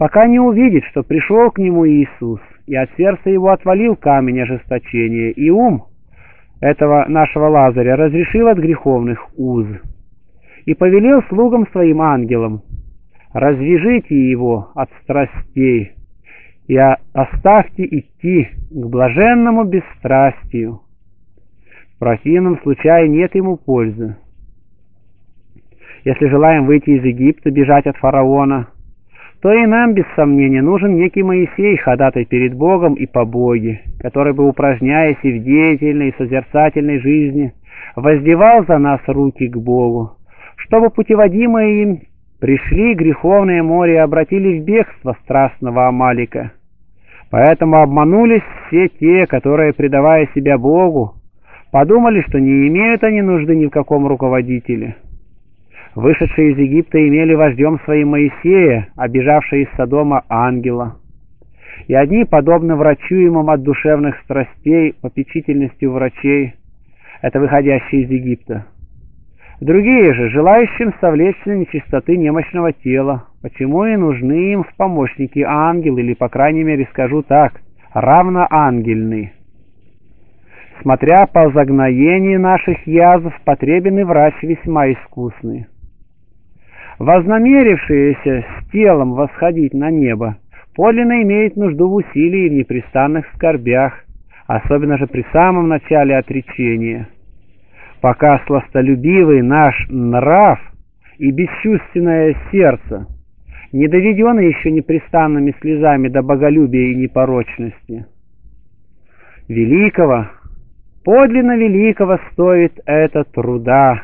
пока не увидит, что пришел к нему Иисус, и от сердца его отвалил камень ожесточения, и ум этого нашего Лазаря разрешил от греховных уз, и повелел слугам своим ангелам, развяжите его от страстей, и оставьте идти к блаженному бесстрастию. В противном случае нет ему пользы. Если желаем выйти из Египта, бежать от фараона, то и нам, без сомнения, нужен некий Моисей, ходатай перед Богом и по Боге, который бы, упражняясь и в деятельной, и созерцательной жизни, воздевал за нас руки к Богу, чтобы путеводимые им пришли греховное море и обратили в бегство страстного Амалика. Поэтому обманулись все те, которые, предавая себя Богу, подумали, что не имеют они нужды ни в каком руководителе. Вышедшие из Египта имели вождем своим Моисея, обижавшие из Содома ангела. И одни, подобно врачуемым от душевных страстей, попечительностью врачей, это выходящие из Египта. Другие же, желающим совлечься нечистоты немощного тела, почему и нужны им в помощники ангел, или, по крайней мере, скажу так, равноангельный. Смотря по загноению наших язв, потребен и врач весьма искусный. Вознамерившиеся с телом восходить на небо, подлинно имеет нужду в усилии и в непрестанных скорбях, особенно же при самом начале отречения – пока сластолюбивый наш нрав и бесчувственное сердце не доведены еще непрестанными слезами до боголюбия и непорочности. Великого, подлинно великого стоит это труда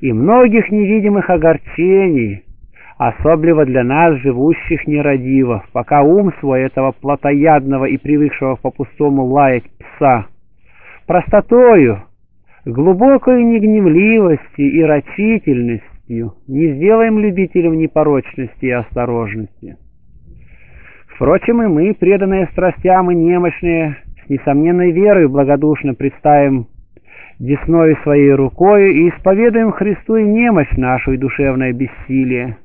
и многих невидимых огорчений, особливо для нас, живущих нерадиво, пока ум свой этого плотоядного и привыкшего по-пустому лаять пса простотою, глубокой негневливостью и рачительностью не сделаем любителям непорочности и осторожности. Впрочем, и мы, преданные страстям и немощные, с несомненной верой благодушно представим десною своей рукой и исповедуем Христу и немощь нашу и душевное бессилие,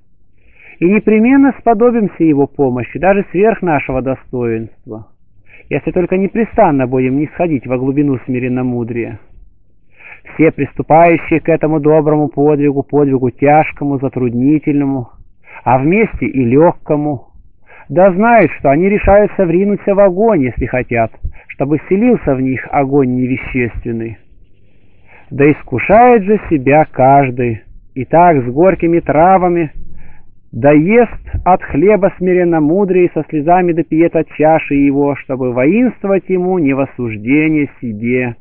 и непременно сподобимся Его помощи, даже сверх нашего достоинства, если только непрестанно будем не сходить во глубину смиренно-мудрия все приступающие к этому доброму подвигу, подвигу тяжкому, затруднительному, а вместе и легкому, да знают, что они решаются вринуться в огонь, если хотят, чтобы селился в них огонь невещественный. Да искушает же себя каждый, и так с горькими травами, да ест от хлеба смиренно мудрый, со слезами допьет от чаши его, чтобы воинствовать ему не в осуждение себе,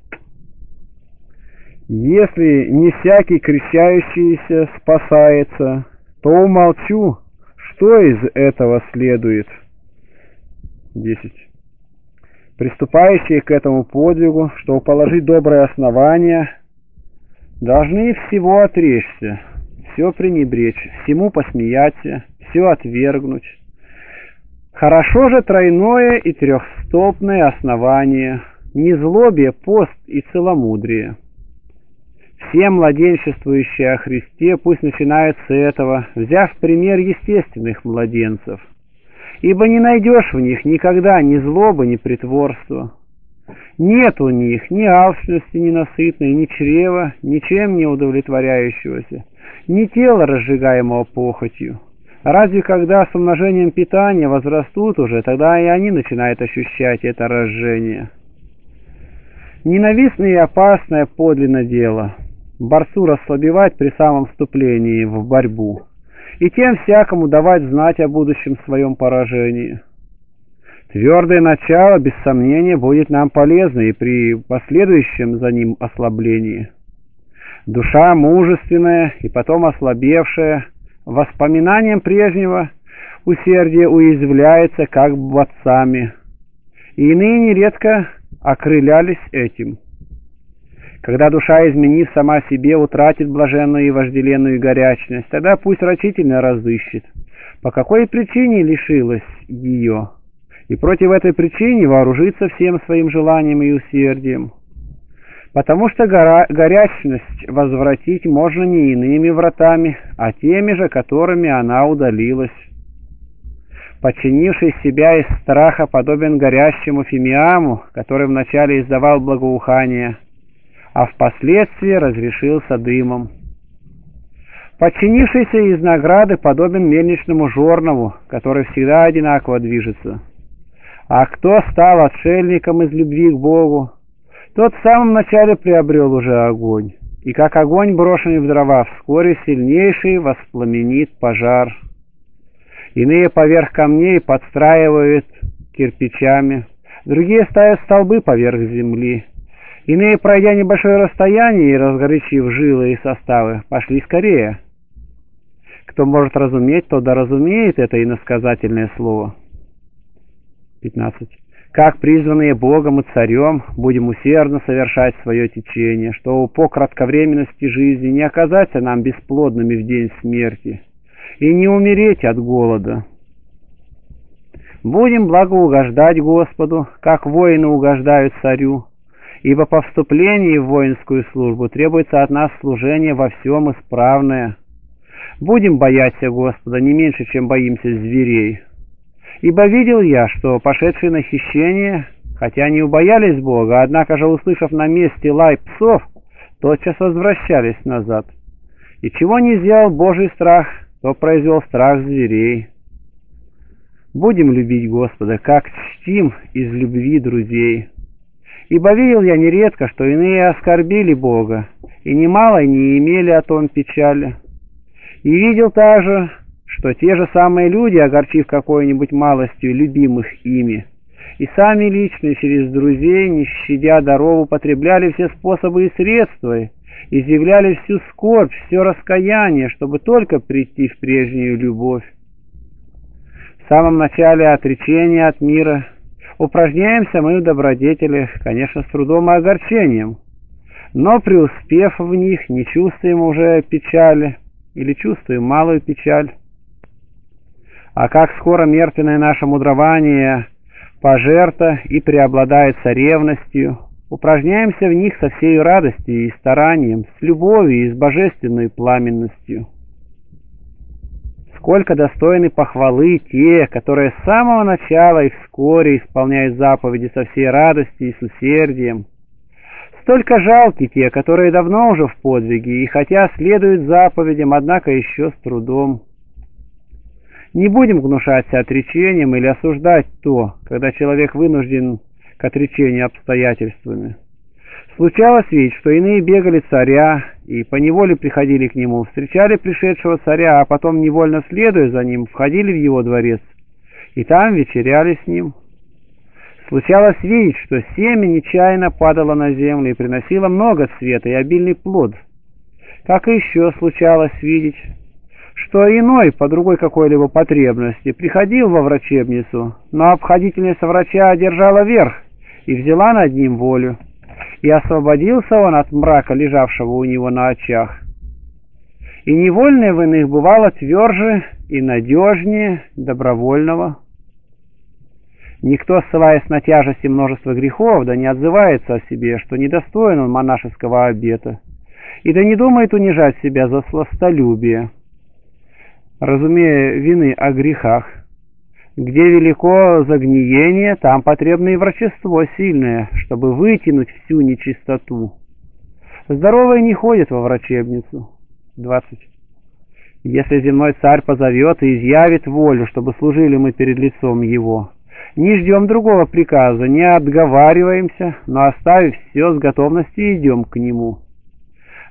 если не всякий крещающийся спасается, то умолчу, что из этого следует. 10. Приступающие к этому подвигу, чтобы положить доброе основание, должны всего отречься, все пренебречь, всему посмеяться, все отвергнуть. Хорошо же тройное и трехстопное основание, незлобие, пост и целомудрие. Все младенчествующие о Христе пусть начинают с этого, взяв пример естественных младенцев, ибо не найдешь в них никогда ни злобы, ни притворства. Нет у них ни алчности ненасытной, ни чрева, ничем не удовлетворяющегося, ни тела, разжигаемого похотью. Разве когда с умножением питания возрастут уже, тогда и они начинают ощущать это разжение. Ненавистное и опасное подлинно дело – борцу расслабевать при самом вступлении в борьбу и тем всякому давать знать о будущем своем поражении. Твердое начало, без сомнения, будет нам полезно и при последующем за ним ослаблении. Душа мужественная и потом ослабевшая, воспоминанием прежнего усердия уязвляется как бы отцами, и иные нередко окрылялись этим – когда душа, изменив сама себе, утратит блаженную и вожделенную горячность, тогда пусть рачительно разыщет, по какой причине лишилась ее, и против этой причины вооружится всем своим желанием и усердием. Потому что гора... горячность возвратить можно не иными вратами, а теми же, которыми она удалилась. Подчинивший себя из страха подобен горящему фимиаму, который вначале издавал благоухание, а впоследствии разрешился дымом. Подчинившийся из награды подобен мельничному жорнову, который всегда одинаково движется. А кто стал отшельником из любви к Богу, тот в самом начале приобрел уже огонь, и как огонь, брошенный в дрова, вскоре сильнейший воспламенит пожар. Иные поверх камней подстраивают кирпичами, другие ставят столбы поверх земли. Иные, пройдя небольшое расстояние и разгорячив жилы и составы, пошли скорее. Кто может разуметь, тот да разумеет это иносказательное слово. 15. Как призванные Богом и Царем будем усердно совершать свое течение, что по кратковременности жизни не оказаться нам бесплодными в день смерти и не умереть от голода. Будем благоугождать Господу, как воины угождают царю, ибо по вступлении в воинскую службу требуется от нас служение во всем исправное. Будем бояться Господа не меньше, чем боимся зверей. Ибо видел я, что пошедшие на хищение, хотя не убоялись Бога, однако же, услышав на месте лай псов, тотчас возвращались назад. И чего не сделал Божий страх, то произвел страх зверей. Будем любить Господа, как чтим из любви друзей. Ибо видел я нередко, что иные оскорбили Бога, и немало не имели о том печали. И видел также, что те же самые люди, огорчив какой-нибудь малостью любимых ими, и сами лично через друзей, не щадя даров, употребляли все способы и средства, изъявляли всю скорбь, все раскаяние, чтобы только прийти в прежнюю любовь. В самом начале отречения от мира упражняемся мы в добродетелях, конечно, с трудом и огорчением, но преуспев в них, не чувствуем уже печали или чувствуем малую печаль. А как скоро мертвенное наше мудрование пожерто и преобладается ревностью, упражняемся в них со всей радостью и старанием, с любовью и с божественной пламенностью. Сколько достойны похвалы те, которые с самого начала и вскоре исполняют заповеди со всей радостью и с усердием. Столько жалки те, которые давно уже в подвиге, и хотя следуют заповедям, однако еще с трудом. Не будем гнушаться отречением или осуждать то, когда человек вынужден к отречению обстоятельствами. Случалось ведь, что иные бегали царя и поневоле приходили к нему, встречали пришедшего царя, а потом, невольно следуя за ним, входили в его дворец, и там вечеряли с ним. Случалось видеть, что семя нечаянно падало на землю и приносило много света и обильный плод. Как еще случалось видеть, что иной по другой какой-либо потребности приходил во врачебницу, но обходительница врача одержала верх и взяла над ним волю, и освободился он от мрака, лежавшего у него на очах. И невольное в иных бывало тверже и надежнее добровольного. Никто, ссылаясь на тяжести множества грехов, да не отзывается о себе, что недостоин он монашеского обета, и да не думает унижать себя за сластолюбие разумея вины о грехах. Где велико загниение, там потребно и врачество сильное, чтобы вытянуть всю нечистоту. Здоровые не ходят во врачебницу. 20. Если земной царь позовет и изъявит волю, чтобы служили мы перед лицом его, не ждем другого приказа, не отговариваемся, но оставив все с готовностью идем к нему.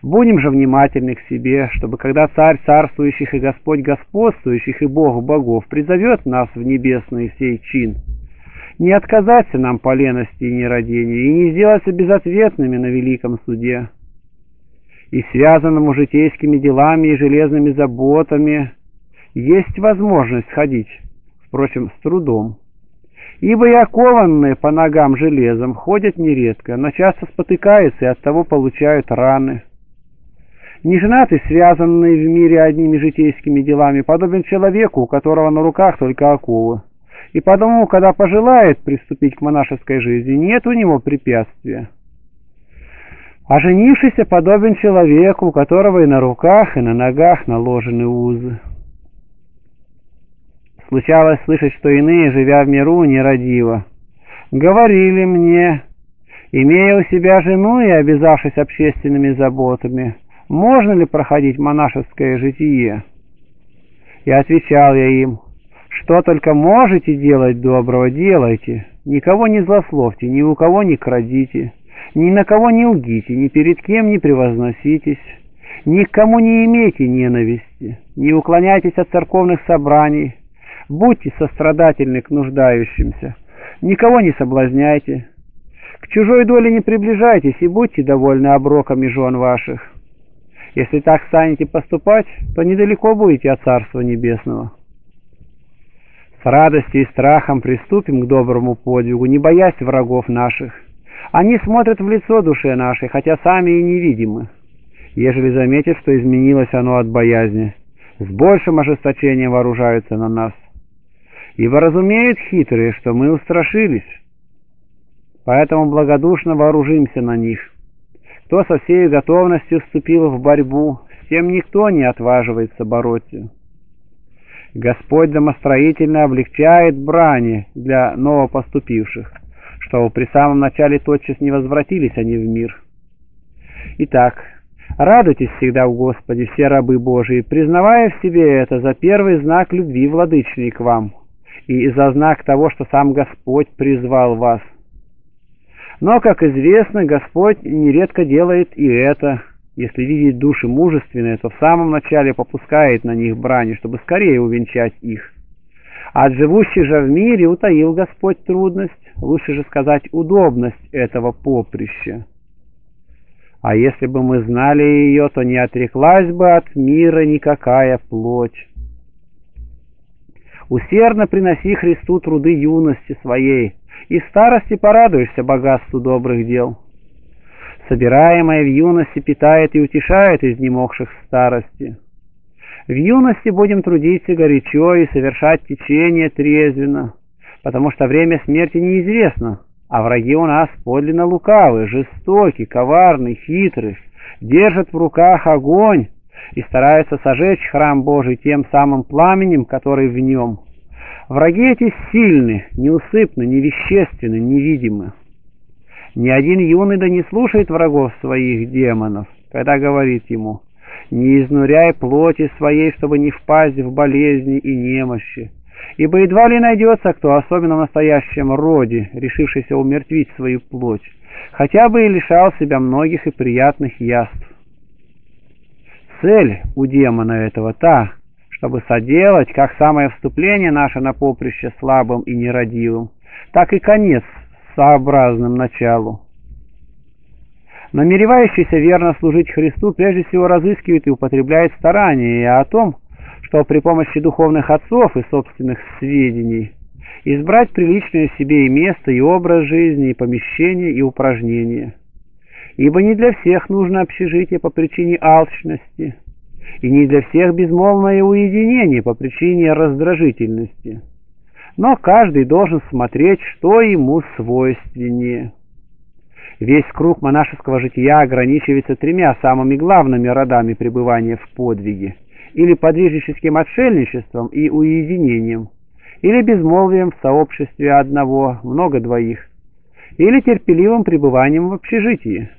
Будем же внимательны к себе, чтобы когда Царь царствующих и Господь господствующих и Бог богов призовет нас в небесный сей чин, не отказаться нам по лености и нерадению, и не сделаться безответными на великом суде. И связанному житейскими делами и железными заботами есть возможность ходить, впрочем, с трудом. Ибо и окованные по ногам железом ходят нередко, но часто спотыкаются и оттого получают раны. Не женатый, связанный в мире одними житейскими делами, подобен человеку, у которого на руках только оковы. И потому, когда пожелает приступить к монашеской жизни, нет у него препятствия. А женившийся подобен человеку, у которого и на руках, и на ногах наложены узы. Случалось слышать, что иные, живя в миру, нерадиво. Говорили мне, имея у себя жену и обязавшись общественными заботами, можно ли проходить монашеское житие? И отвечал я им, что только можете делать доброго, делайте, никого не злословьте, ни у кого не крадите, ни на кого не лгите, ни перед кем не превозноситесь, ни к кому не имейте ненависти, не уклоняйтесь от церковных собраний, будьте сострадательны к нуждающимся, никого не соблазняйте, к чужой доле не приближайтесь и будьте довольны оброками жен ваших. Если так станете поступать, то недалеко будете от Царства Небесного. С радостью и страхом приступим к доброму подвигу, не боясь врагов наших. Они смотрят в лицо душе нашей, хотя сами и невидимы ежели заметят, что изменилось оно от боязни. С большим ожесточением вооружаются на нас. Ибо разумеют хитрые, что мы устрашились. Поэтому благодушно вооружимся на них. Кто со всей готовностью вступил в борьбу, с тем никто не отваживается бороться. Господь домостроительно облегчает брани для новопоступивших, чтобы при самом начале тотчас не возвратились они в мир. Итак, Радуйтесь всегда в Господе, все рабы Божии, признавая в себе это за первый знак любви владычной к вам и за знак того, что сам Господь призвал вас. Но, как известно, Господь нередко делает и это. Если видеть души мужественные, то в самом начале попускает на них брани, чтобы скорее увенчать их. От живущих же в мире утаил Господь трудность, лучше же сказать удобность этого поприща. А если бы мы знали ее, то не отреклась бы от мира никакая плоть. Усердно приноси Христу труды юности своей, и старости порадуешься богатству добрых дел. Собираемое в юности питает и утешает изнемогших старости. В юности будем трудиться горячо и совершать течение трезвенно, потому что время смерти неизвестно, а враги у нас подлинно лукавы, жестоки, коварны, хитры, держат в руках огонь и стараются сожечь храм Божий тем самым пламенем, который в нем. Враги эти сильны, неусыпны, невещественны, невидимы. Ни один юный да не слушает врагов своих демонов, когда говорит ему «Не изнуряй плоти своей, чтобы не впасть в болезни и немощи, ибо едва ли найдется кто, особенно в настоящем роде, решившийся умертвить свою плоть, хотя бы и лишал себя многих и приятных яств. Цель у демона этого та, чтобы соделать как самое вступление наше на поприще слабым и нерадивым, так и конец сообразным началу. Намеревающийся верно служить Христу прежде всего разыскивает и употребляет старания, о том, что при помощи духовных отцов и собственных сведений избрать приличное себе и место, и образ жизни, и помещение, и упражнения. Ибо не для всех нужно общежитие по причине алчности, и не для всех безмолвное уединение по причине раздражительности. Но каждый должен смотреть, что ему свойственнее. Весь круг монашеского жития ограничивается тремя самыми главными родами пребывания в подвиге – или подвижническим отшельничеством и уединением, или безмолвием в сообществе одного, много двоих, или терпеливым пребыванием в общежитии.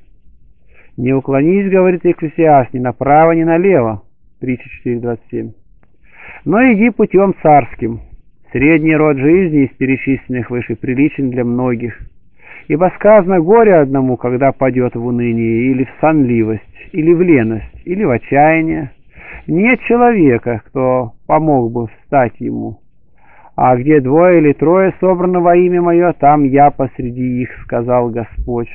«Не уклонись, — говорит Экклесиаст, — ни направо, ни налево» 34.27. «Но иди путем царским. Средний род жизни из перечисленных выше приличен для многих. Ибо сказано горе одному, когда падет в уныние, или в сонливость, или в леность, или в отчаяние, нет человека, кто помог бы встать ему. А где двое или трое собраны во имя мое, там я посреди их, сказал Господь.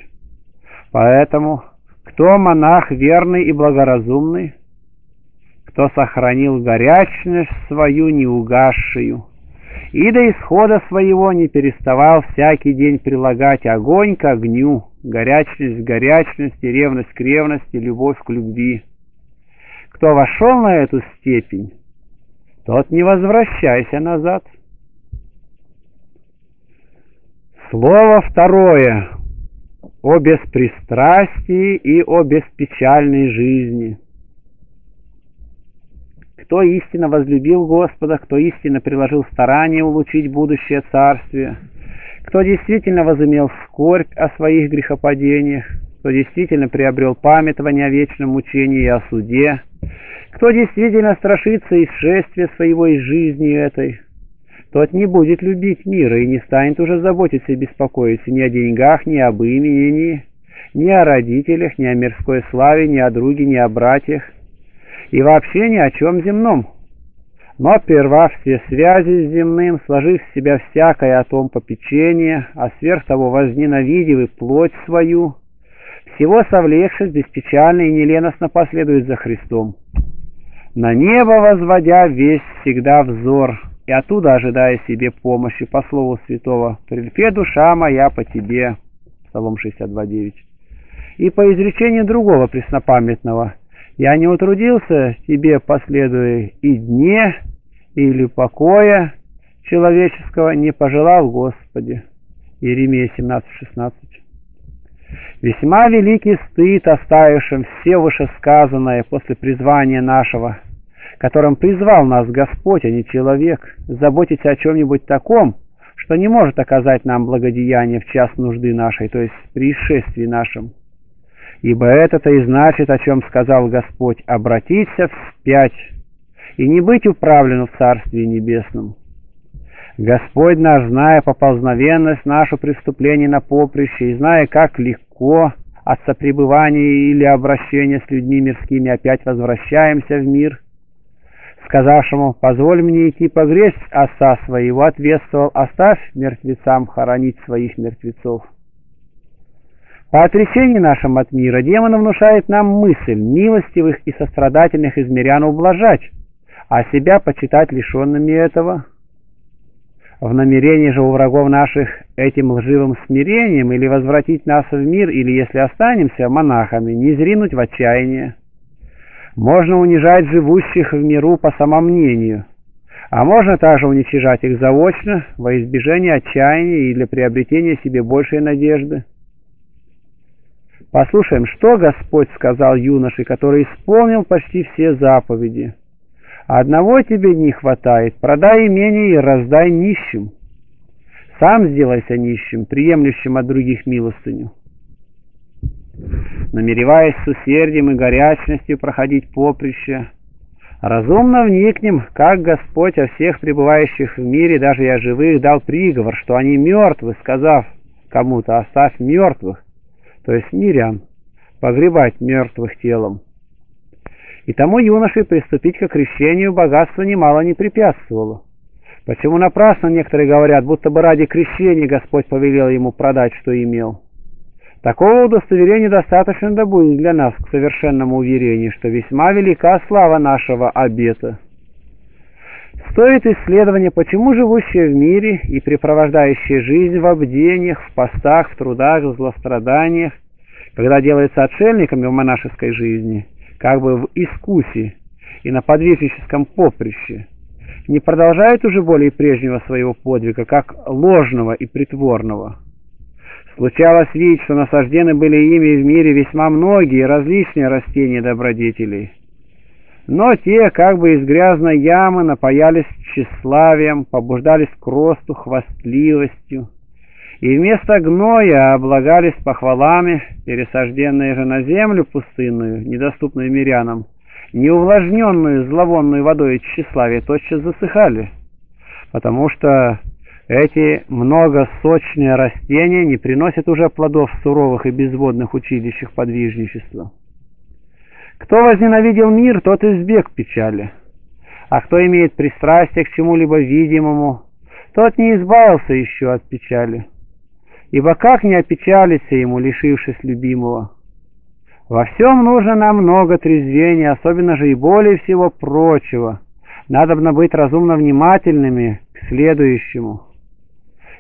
Поэтому, кто монах верный и благоразумный? Кто сохранил горячность свою неугасшую, и до исхода своего не переставал всякий день прилагать огонь к огню, горячность к горячности, ревность к ревности, любовь к любви. Кто вошел на эту степень, тот не возвращайся назад. Слово второе о беспристрастии и о беспечальной жизни. Кто истинно возлюбил Господа, кто истинно приложил старание улучшить будущее царствие, кто действительно возымел скорбь о своих грехопадениях, кто действительно приобрел памятование о вечном мучении и о суде, кто действительно страшится исшествия своего из жизни этой, тот не будет любить мира и не станет уже заботиться и беспокоиться ни о деньгах, ни об имени, ни о родителях, ни о мирской славе, ни о друге, ни о братьях, и вообще ни о чем земном. Но, прервав все связи с земным, сложив в себя всякое о том попечение, а сверх того возненавидев и плоть свою, всего совлекшись беспечально и неленостно последует за Христом. На небо возводя весь всегда взор, и оттуда ожидая себе помощи по слову святого «Прельпе душа моя по тебе» Псалом 62.9 и по изречению другого преснопамятного «Я не утрудился тебе, последуя и дне, или покоя человеческого, не пожелал Господи». Иеремия 17.16 Весьма великий стыд оставившим все вышесказанное после призвания нашего, которым призвал нас Господь, а не человек, заботиться о чем-нибудь таком, что не может оказать нам благодеяние в час нужды нашей, то есть при исшествии нашем. Ибо это-то и значит, о чем сказал Господь, обратиться вспять и не быть управленным в Царстве Небесном. Господь наш, зная поползновенность нашу преступление на поприще и зная, как легко от сопребывания или обращения с людьми мирскими опять возвращаемся в мир, сказавшему «Позволь мне идти погресть оса своего», ответствовал «Оставь мертвецам хоронить своих мертвецов». По отречении нашим от мира демон внушает нам мысль милостивых и сострадательных измерян ублажать, а себя почитать лишенными этого. В намерении же у врагов наших этим лживым смирением или возвратить нас в мир, или, если останемся монахами, не зринуть в отчаяние. Можно унижать живущих в миру по самомнению, а можно также уничижать их заочно во избежание отчаяния и для приобретения себе большей надежды. Послушаем, что Господь сказал юноше, который исполнил почти все заповеди. Одного тебе не хватает, продай имение и раздай нищим. Сам сделайся нищим, приемлющим от других милостыню. Намереваясь с усердием и горячностью проходить поприще, разумно вникнем, как Господь о всех пребывающих в мире, даже и о живых, дал приговор, что они мертвы, сказав кому-то «оставь мертвых», то есть мирян, погребать мертвых телом. И тому юноше приступить к крещению богатство немало не препятствовало. Почему напрасно некоторые говорят, будто бы ради крещения Господь повелел ему продать, что имел? Такого удостоверения достаточно да для нас к совершенному уверению, что весьма велика слава нашего обета. Стоит исследование, почему живущие в мире и препровождающие жизнь в обдениях, в постах, в трудах, в злостраданиях, когда делаются отшельниками в монашеской жизни, как бы в искусе и на подвижническом поприще, не продолжают уже более прежнего своего подвига, как ложного и притворного. Случалось видеть, что насаждены были ими в мире весьма многие различные растения добродетелей, но те, как бы из грязной ямы, напаялись тщеславием, побуждались к росту, хвастливостью, и вместо гноя облагались похвалами, пересажденные же на землю пустынную, недоступную мирянам, неувлажненную зловонной водой тщеславия, тотчас засыхали, потому что эти многосочные растения не приносят уже плодов суровых и безводных училищах подвижничества. Кто возненавидел мир, тот избег печали. А кто имеет пристрастие к чему-либо видимому, тот не избавился еще от печали. Ибо как не опечалиться ему, лишившись любимого? Во всем нужно нам много трезвения, особенно же и более всего прочего. Надобно быть разумно внимательными к следующему.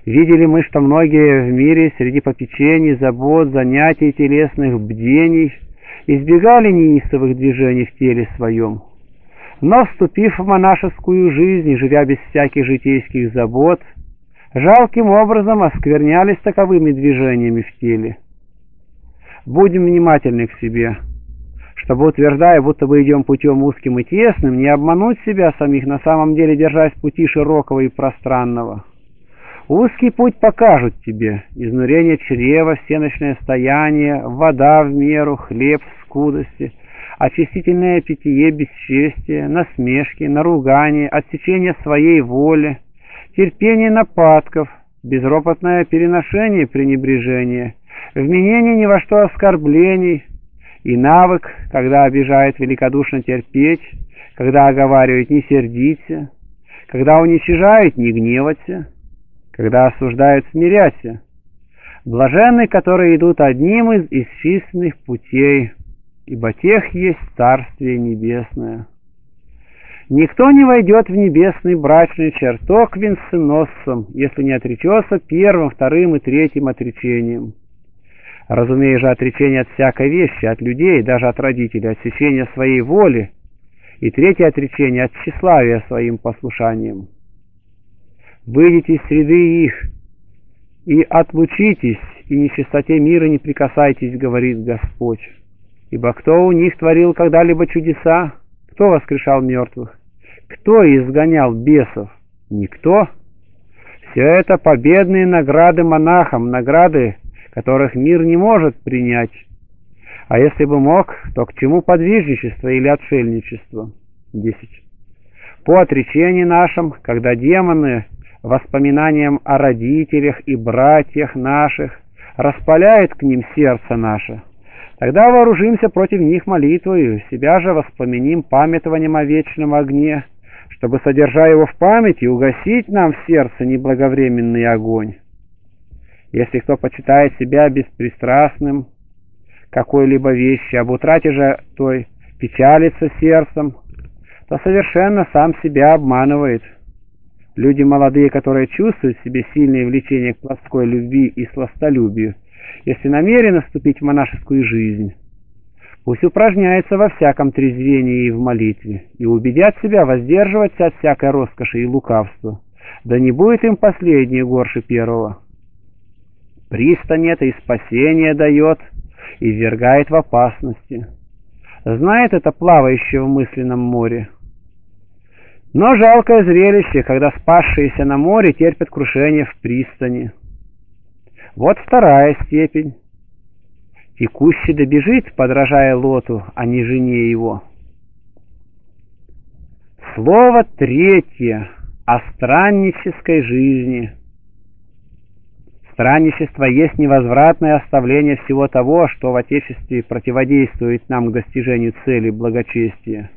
Видели мы, что многие в мире среди попечений, забот, занятий телесных, бдений – избегали неистовых движений в теле своем. Но, вступив в монашескую жизнь живя без всяких житейских забот, жалким образом осквернялись таковыми движениями в теле. Будем внимательны к себе. чтобы, утверждая, будто бы идем путем узким и тесным, не обмануть себя самих, на самом деле держась пути широкого и пространного. Узкий путь покажут тебе. Изнурение чрева, всеночное стояние, вода в меру, хлеб в скудости, очистительное питье бесчестие, насмешки, наругание, отсечение своей воли, терпение нападков, безропотное переношение пренебрежения, вменение ни во что оскорблений и навык, когда обижает великодушно терпеть, когда оговаривает не сердиться, когда уничижает не гневаться, когда осуждают смиряться. Блаженны, которые идут одним из исчисленных путей, ибо тех есть Царствие Небесное. Никто не войдет в небесный брачный чертог венценосцем, если не отречется первым, вторым и третьим отречением. Разумея же отречение от всякой вещи, от людей, даже от родителей, отсечение своей воли, и третье отречение от тщеславия своим послушанием выйдите из среды их, и отлучитесь, и нечистоте мира не прикасайтесь, говорит Господь. Ибо кто у них творил когда-либо чудеса? Кто воскрешал мертвых? Кто изгонял бесов? Никто. Все это победные награды монахам, награды, которых мир не может принять. А если бы мог, то к чему подвижничество или отшельничество? 10. По отречении нашим, когда демоны воспоминаниям о родителях и братьях наших, распаляет к ним сердце наше. Тогда вооружимся против них молитвою, себя же воспоменим памятованием о вечном огне, чтобы, содержа его в памяти, угасить нам в сердце неблаговременный огонь. Если кто почитает себя беспристрастным какой-либо вещи, об утрате же той печалится сердцем, то совершенно сам себя обманывает – Люди молодые, которые чувствуют в себе сильное влечение к плотской любви и сластолюбию, если намерены вступить в монашескую жизнь, пусть упражняются во всяком трезвении и в молитве, и убедят себя воздерживаться от всякой роскоши и лукавства, да не будет им последнее горше первого. Пристань это и спасение дает, и ввергает в опасности. Знает это плавающее в мысленном море, но жалкое зрелище, когда спасшиеся на море терпят крушение в пристани. Вот вторая степень. Текущий добежит, подражая лоту, а не жене его. Слово третье о страннической жизни. Странничество есть невозвратное оставление всего того, что в Отечестве противодействует нам к достижению цели благочестия.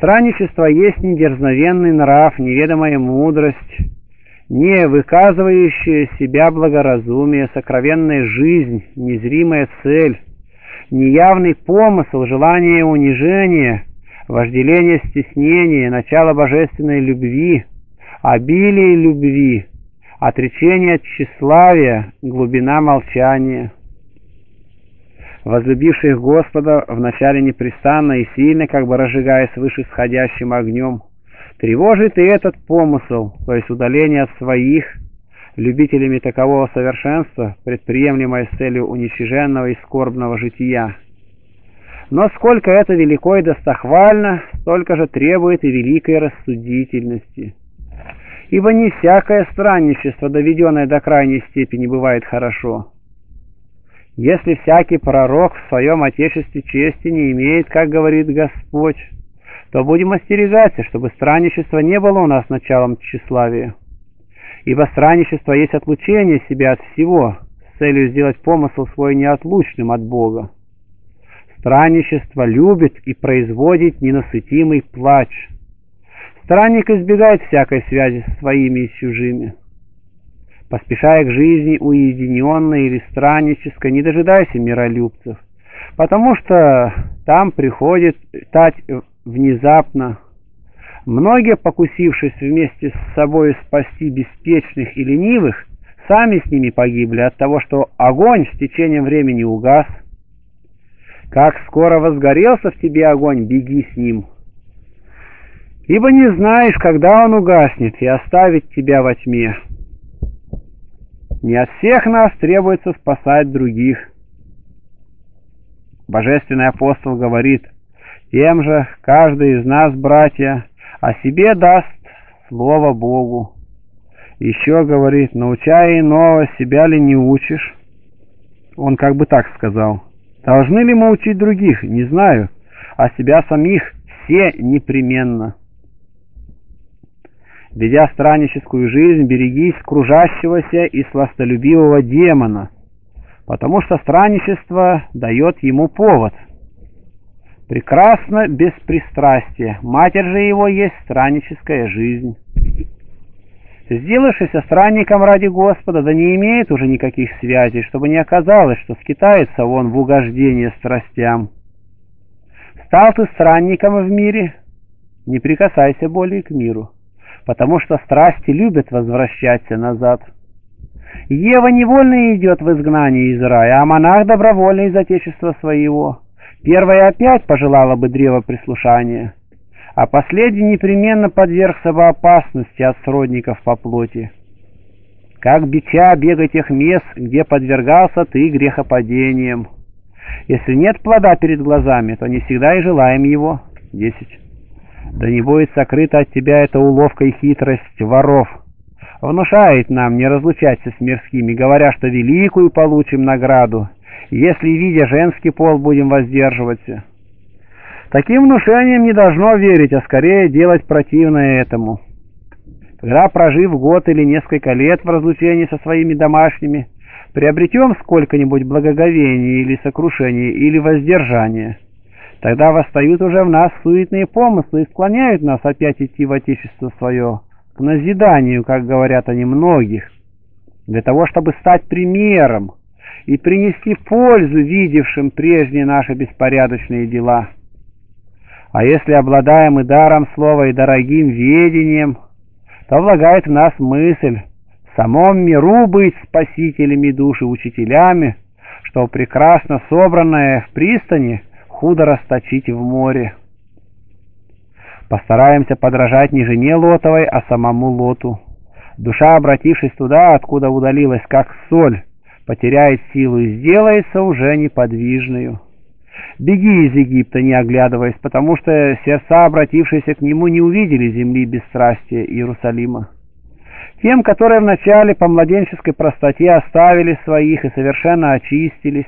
Странничество есть недерзновенный нрав, неведомая мудрость, не выказывающая себя благоразумие, сокровенная жизнь, незримая цель, неявный помысл, желание унижения, вожделение стеснения, начало божественной любви, обилие любви, отречение от тщеславия, глубина молчания – возлюбивших Господа вначале непрестанно и сильно, как бы разжигая свыше сходящим огнем, тревожит и этот помысл, то есть удаление от своих, любителями такового совершенства, предприемлемое с целью уничиженного и скорбного жития. Но сколько это велико и достохвально, столько же требует и великой рассудительности. Ибо не всякое странничество, доведенное до крайней степени, бывает хорошо. Если всякий пророк в своем Отечестве чести не имеет, как говорит Господь, то будем остерегаться, чтобы странничество не было у нас началом тщеславия. Ибо странничество есть отлучение себя от всего, с целью сделать помысл свой неотлучным от Бога. Странничество любит и производит ненасытимый плач. Странник избегает всякой связи с своими и чужими. Поспешая к жизни уединенной или страннической, не дожидайся миролюбцев, потому что там приходит стать внезапно. Многие, покусившись вместе с собой спасти беспечных и ленивых, сами с ними погибли от того, что огонь с течением времени угас. Как скоро возгорелся в тебе огонь, беги с ним. Ибо не знаешь, когда он угаснет и оставит тебя во тьме. Не от всех нас требуется спасать других. Божественный апостол говорит, «Тем же каждый из нас, братья, о себе даст слово Богу». Еще говорит, «Научая иного, себя ли не учишь?» Он как бы так сказал, «Должны ли мы учить других? Не знаю, а себя самих все непременно». Ведя странническую жизнь, берегись кружащегося и сластолюбивого демона, потому что странничество дает ему повод. Прекрасно без пристрастия, матерь же его есть странническая жизнь. Сделавшийся странником ради Господа, да не имеет уже никаких связей, чтобы не оказалось, что скитается он в угождение страстям. Стал ты странником в мире, не прикасайся более к миру потому что страсти любят возвращаться назад. Ева невольно идет в изгнание из рая, а монах добровольно из отечества своего. Первая опять пожелала бы древо прислушания, а последний непременно подвергся бы опасности от сродников по плоти. Как бича бега тех мест, где подвергался ты грехопадением. Если нет плода перед глазами, то не всегда и желаем его. Десять. Да не будет сокрыта от тебя эта уловка и хитрость воров. Внушает нам не разлучаться с мирскими, говоря, что великую получим награду, если, видя женский пол, будем воздерживаться. Таким внушением не должно верить, а скорее делать противное этому. Когда, прожив год или несколько лет в разлучении со своими домашними, приобретем сколько-нибудь благоговения или сокрушения или воздержания – Тогда восстают уже в нас суетные помыслы и склоняют нас опять идти в Отечество свое, к назиданию, как говорят они многих, для того, чтобы стать примером и принести пользу видевшим прежние наши беспорядочные дела. А если обладаем и даром слова, и дорогим ведением, то влагает в нас мысль в самом миру быть спасителями души, учителями, что прекрасно собранное в пристани – худо расточить в море. Постараемся подражать не жене Лотовой, а самому Лоту. Душа, обратившись туда, откуда удалилась, как соль, потеряет силу и сделается уже неподвижную. Беги из Египта, не оглядываясь, потому что сердца, обратившиеся к нему, не увидели земли бесстрастия Иерусалима. Тем, которые вначале по младенческой простоте оставили своих и совершенно очистились,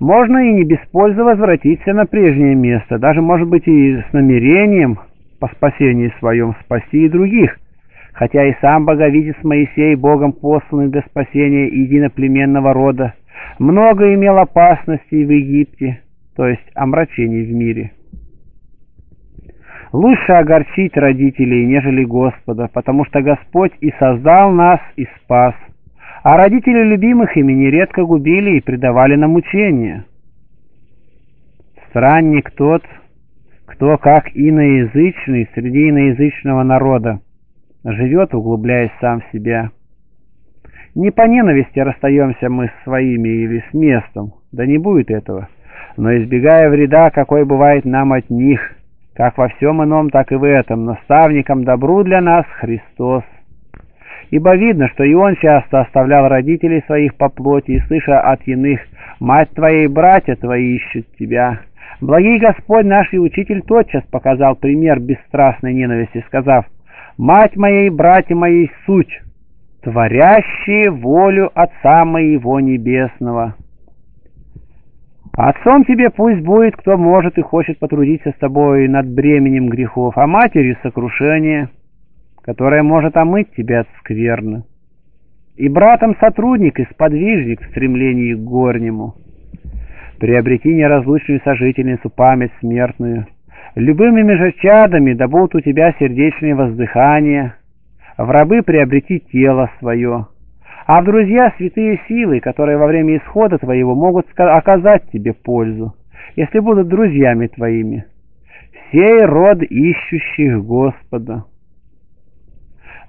можно и не без пользы возвратиться на прежнее место, даже, может быть, и с намерением по спасении своем спасти и других, хотя и сам Боговидец Моисей, Богом посланный для спасения единоплеменного рода, много имел опасностей в Египте, то есть омрачений в мире. Лучше огорчить родителей, нежели Господа, потому что Господь и создал нас, и спас – а родители любимых ими нередко губили и предавали на мучения. Странник тот, кто, как иноязычный среди иноязычного народа, живет, углубляясь сам в себя. Не по ненависти расстаемся мы с своими или с местом, да не будет этого, но избегая вреда, какой бывает нам от них, как во всем ином, так и в этом, наставником добру для нас Христос ибо видно, что и он часто оставлял родителей своих по плоти, и, слыша от иных, «Мать твоя и братья твои ищут тебя». Благий Господь наш и Учитель тотчас показал пример бесстрастной ненависти, сказав, «Мать моя и братья мои суть, творящие волю Отца моего Небесного». Отцом тебе пусть будет, кто может и хочет потрудиться с тобой над бременем грехов, а матерью сокрушение – которая может омыть тебя от скверны, и братом сотрудник и сподвижник в стремлении к горнему. Приобрети неразлучную сожительницу память смертную, любыми же чадами да будут у тебя сердечные воздыхания, в рабы приобрети тело свое, а в друзья святые силы, которые во время исхода твоего могут оказать тебе пользу, если будут друзьями твоими. Сей род ищущих Господа.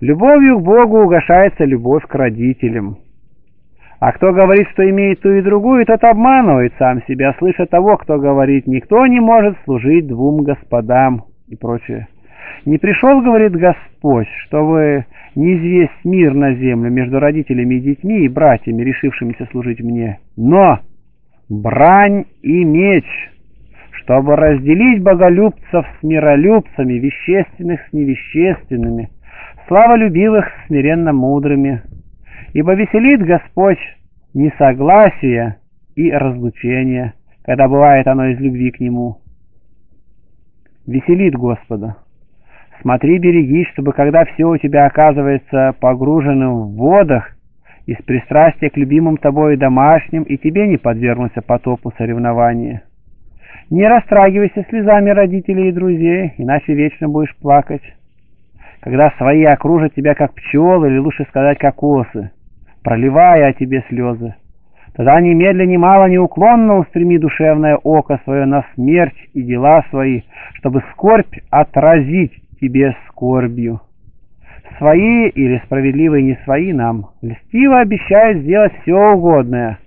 Любовью к Богу угошается любовь к родителям. А кто говорит, что имеет ту и другую, тот обманывает сам себя, слыша того, кто говорит, никто не может служить двум господам и прочее. Не пришел, говорит Господь, чтобы не известь мир на землю между родителями и детьми и братьями, решившимися служить мне, но брань и меч, чтобы разделить боголюбцев с миролюбцами, вещественных с невещественными, славолюбивых с смиренно мудрыми. Ибо веселит Господь несогласие и разлучение, когда бывает оно из любви к Нему. Веселит Господа. Смотри, берегись, чтобы когда все у тебя оказывается погруженным в водах, из пристрастия к любимым тобой домашним, и тебе не подвергнуться потопу соревнования. Не растрагивайся слезами родителей и друзей, иначе вечно будешь плакать. Когда свои окружат тебя как пчелы, или лучше сказать, как осы, проливая о тебе слезы, тогда немедленно немало неуклонно устреми душевное око свое на смерть и дела свои, чтобы скорбь отразить тебе скорбью. Свои или справедливые не свои нам льстиво обещают сделать все угодное,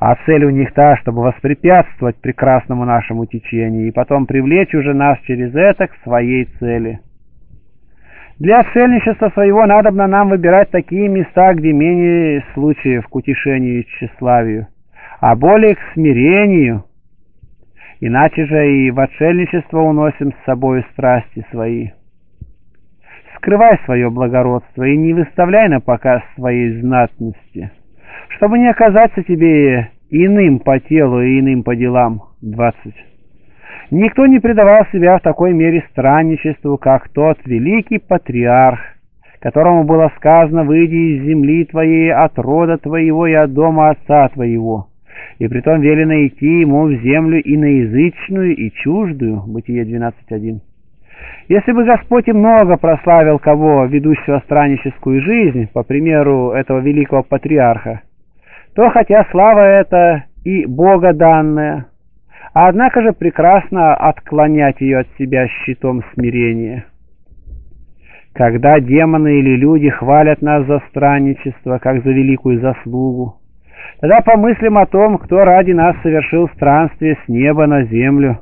а цель у них та, чтобы воспрепятствовать прекрасному нашему течению и потом привлечь уже нас через это к своей цели. Для отшельничества своего надобно нам выбирать такие места, где менее случаев к утешению и тщеславию, а более к смирению. Иначе же и в отшельничество уносим с собой страсти свои. Скрывай свое благородство и не выставляй на показ своей знатности, чтобы не оказаться тебе иным по телу и иным по делам. 20. Никто не предавал себя в такой мере странничеству, как тот великий патриарх, которому было сказано «Выйди из земли твоей, от рода твоего и от дома отца твоего». И притом велено идти ему в землю иноязычную и чуждую. Бытие 12.1. Если бы Господь и много прославил кого, ведущего странническую жизнь, по примеру этого великого патриарха, то хотя слава эта и Бога данная, однако же прекрасно отклонять ее от себя щитом смирения. Когда демоны или люди хвалят нас за странничество, как за великую заслугу, тогда помыслим о том, кто ради нас совершил странствие с неба на землю,